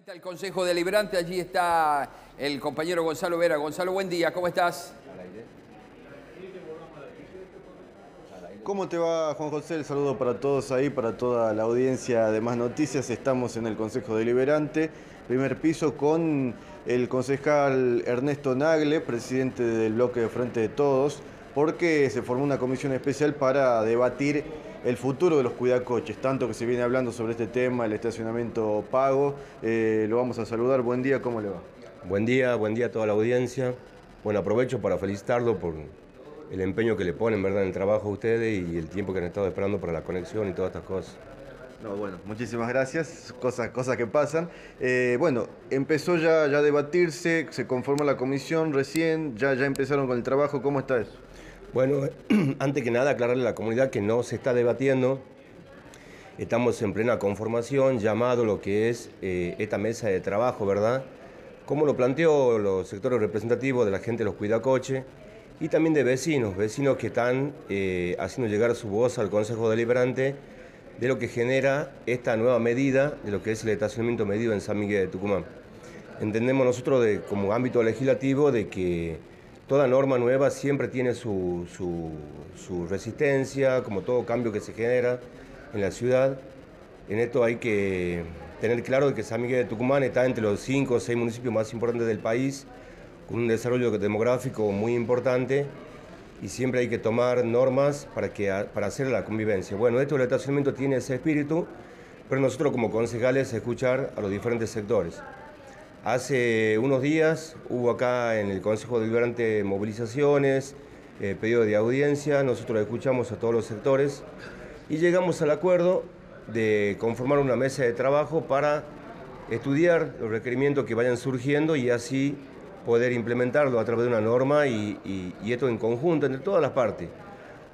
Directamente al Consejo Deliberante, allí está el compañero Gonzalo Vera. Gonzalo, buen día, ¿cómo estás? ¿Cómo te va, Juan José? El saludo para todos ahí, para toda la audiencia de Más Noticias. Estamos en el Consejo Deliberante, primer piso, con el concejal Ernesto Nagle, presidente del bloque de Frente de Todos, porque se formó una comisión especial para debatir el futuro de los cuidacoches, tanto que se viene hablando sobre este tema, el estacionamiento pago. Eh, lo vamos a saludar. Buen día, ¿cómo le va? Buen día, buen día a toda la audiencia. Bueno, aprovecho para felicitarlo por el empeño que le ponen, ¿verdad?, en el trabajo a ustedes y el tiempo que han estado esperando para la conexión y todas estas cosas. No, bueno, muchísimas gracias, cosas, cosas que pasan. Eh, bueno, empezó ya, ya a debatirse, se conformó la comisión recién, ya, ya empezaron con el trabajo, ¿cómo está eso? Bueno, antes que nada aclararle a la comunidad que no se está debatiendo, estamos en plena conformación, llamado lo que es eh, esta mesa de trabajo, ¿verdad? Como lo planteó los sectores representativos de la gente de los cuidacoches y también de vecinos, vecinos que están eh, haciendo llegar su voz al Consejo Deliberante de lo que genera esta nueva medida de lo que es el estacionamiento medido en San Miguel de Tucumán. Entendemos nosotros de, como ámbito legislativo de que toda norma nueva siempre tiene su, resistencia, como todo cambio que se genera en la ciudad. En esto hay que tener claro que San Miguel de Tucumán está entre los cinco o seis municipios más importantes del país, con un desarrollo demográfico muy importante y siempre hay que tomar normas para, que, para hacer la convivencia. Bueno, esto del estacionamiento tiene ese espíritu, pero nosotros como concejales escuchar a los diferentes sectores. Hace unos días hubo acá en el Consejo Deliberante movilizaciones, eh, pedido de audiencia, nosotros escuchamos a todos los sectores y llegamos al acuerdo de conformar una mesa de trabajo para estudiar los requerimientos que vayan surgiendo y así poder implementarlo a través de una norma y, y esto en conjunto entre todas las partes.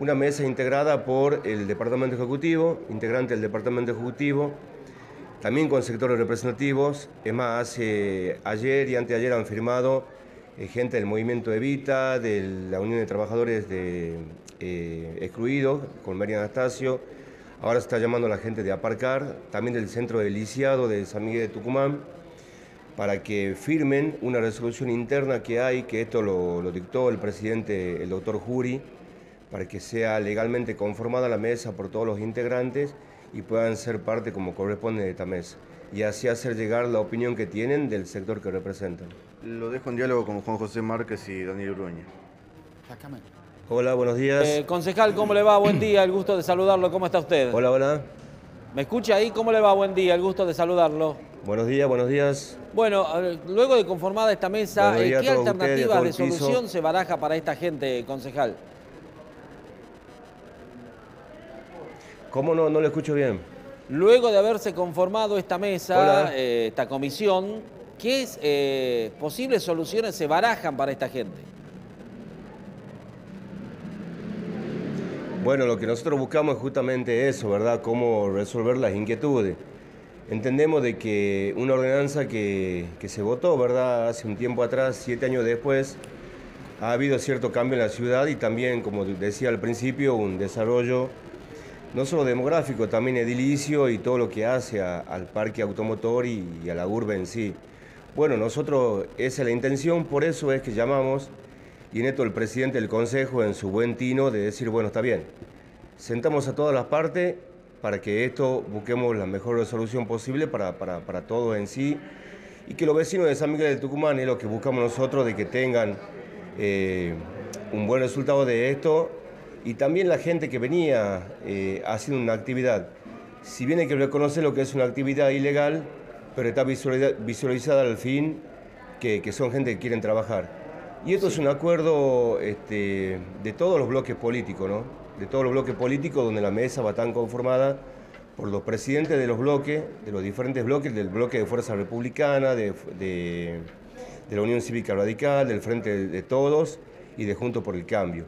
Una mesa integrada por el Departamento Ejecutivo, integrante del Departamento Ejecutivo, también con sectores representativos. Es más, ayer y anteayer han firmado eh, gente del movimiento Evita, de la Unión de Trabajadores de eh, Excluidos, con María Anastasio. Ahora se está llamando a la gente de Aparcar, también del Centro de Lisiado de San Miguel de Tucumán, para que firmen una resolución interna que hay, que esto lo, lo dictó el presidente, el doctor Juri, para que sea legalmente conformada la mesa por todos los integrantes y puedan ser parte como corresponde de esta mesa y así hacer llegar la opinión que tienen del sector que representan. Lo dejo en diálogo con Juan José Márquez y Daniel Uruña. Hola, buenos días. Eh, concejal, ¿cómo le va? Buen día, el gusto de saludarlo. ¿Cómo está usted? Hola, hola. ¿Me escucha ahí? ¿Cómo le va? Buen día, el gusto de saludarlo. Buenos días, buenos días. Bueno, luego de conformada esta mesa, eh, ¿qué alternativas de solución se baraja para esta gente, concejal? ¿Cómo no, no lo escucho bien? Luego de haberse conformado esta mesa, eh, esta comisión, ¿qué eh, posibles soluciones se barajan para esta gente? Bueno, lo que nosotros buscamos es justamente eso, ¿verdad? Cómo resolver las inquietudes. Entendemos de que una ordenanza que, que se votó, ¿verdad? Hace un tiempo atrás, siete años después, ha habido cierto cambio en la ciudad y también, como decía al principio, un desarrollo no solo demográfico, también edilicio y todo lo que hace al parque automotor y, a la urbe en sí. Bueno, nosotros, esa es la intención, por eso es que llamamos, y en esto el presidente del Consejo en su buen tino de decir, bueno, está bien, sentamos a todas las partes para que esto busquemos la mejor resolución posible para, para, para todos en sí, y que los vecinos de San Miguel de Tucumán es lo que buscamos nosotros, de que tengan eh, un buen resultado de esto y también la gente que venía eh, haciendo una actividad. Si bien hay que reconocer lo que es una actividad ilegal, pero está visualizada al fin que, son gente que quieren trabajar. Y esto es un acuerdo este, de todos los bloques políticos, ¿no? De todos los bloques políticos donde la mesa va tan conformada por los presidentes de los bloques, de los diferentes bloques, del bloque de Fuerza Republicana, de, de, de la Unión Cívica Radical, del Frente de Todos y de Junto por el Cambio.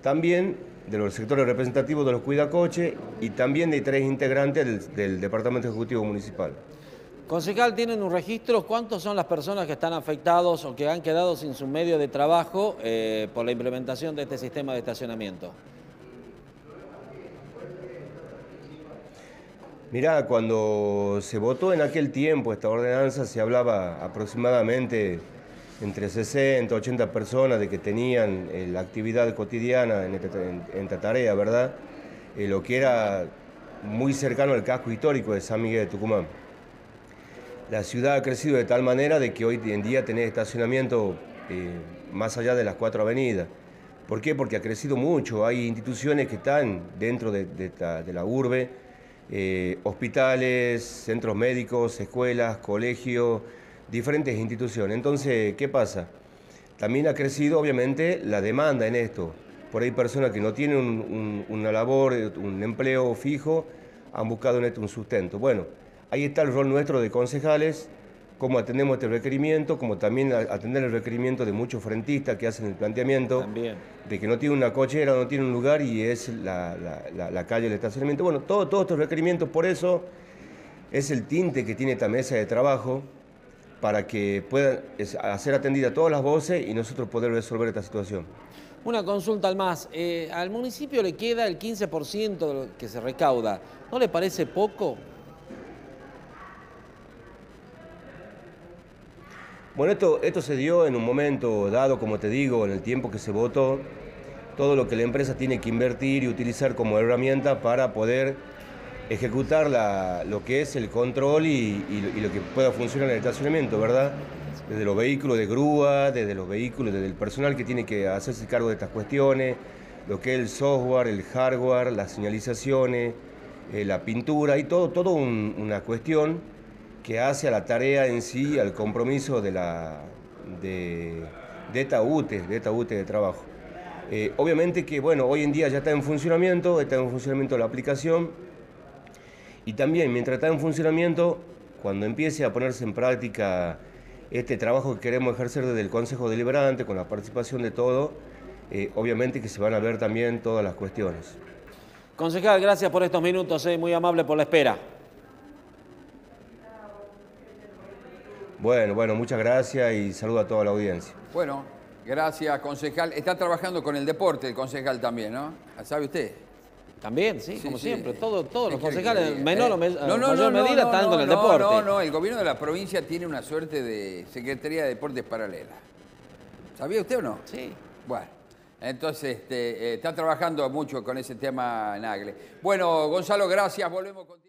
También de los sectores representativos de los cuidacoches y también de tres integrantes del, Departamento Ejecutivo Municipal. Concejal, ¿tienen un registro? ¿Cuántos son las personas que están afectados o que han quedado sin su medio de trabajo eh, por la implementación de este sistema de estacionamiento? Mirá, cuando se votó en aquel tiempo esta ordenanza se hablaba aproximadamente entre 60, 80 personas de que tenían eh, la actividad cotidiana en esta, tarea, ¿verdad? Eh, lo que era muy cercano al casco histórico de San Miguel de Tucumán. La ciudad ha crecido de tal manera de que hoy en día tenés estacionamiento eh, más allá de las cuatro avenidas. ¿Por qué? Porque ha crecido mucho. Hay instituciones que están dentro de la urbe, hospitales, centros médicos, escuelas, colegios, diferentes instituciones. Entonces, ¿qué pasa? También ha crecido, obviamente, la demanda en esto. Por ahí personas que no tienen una labor, un empleo fijo, han buscado en esto un sustento. Bueno, ahí está el rol nuestro de concejales, cómo atendemos este requerimiento, como también atender el requerimiento de muchos frentistas que hacen el planteamiento de que no tiene una cochera, no tiene un lugar y es la, calle, el estacionamiento. Bueno, todos estos requerimientos, por eso es el tinte que tiene esta mesa de trabajo para que puedan hacer atendida todas las voces y nosotros poder resolver esta situación. Una consulta al más. Eh, al municipio le queda el 15% que se recauda. ¿No le parece poco? Bueno, esto, esto se dio en un momento dado, como te digo, en el tiempo que se votó, todo lo que la empresa tiene que invertir y utilizar como herramienta para poder ejecutar lo que es el control y, lo que pueda funcionar en el estacionamiento, ¿verdad? Desde los vehículos de grúa, desde los vehículos, desde el personal que tiene que hacerse cargo de estas cuestiones, lo que es el software, el hardware, las señalizaciones, eh, la pintura y todo, todo una cuestión que hace a la tarea en sí, al compromiso de, la, de, esta UTE, de esta UTE de trabajo. Eh, obviamente que, bueno, hoy en día ya está en funcionamiento, está en funcionamiento la aplicación y también mientras está en funcionamiento, cuando empiece a ponerse en práctica este trabajo que queremos ejercer desde el Consejo Deliberante, con la participación de todo, eh, obviamente que se van a ver también todas las cuestiones. Concejal, gracias por estos minutos, eh, muy amable por la espera. Bueno, bueno, muchas gracias y saludo a toda la audiencia. Bueno, gracias, concejal. Está trabajando con el deporte, el concejal también, ¿no? ¿Sabe usted? También, sí, como siempre. todos los concejales, menor o mayor medida, están con el deporte. No, no, el gobierno de la provincia tiene una suerte de Secretaría de Deportes paralela. ¿Sabía usted o no? Sí. Bueno, entonces este, eh, está trabajando mucho con ese tema Nagle. Bueno, Gonzalo, gracias. Volvemos contigo.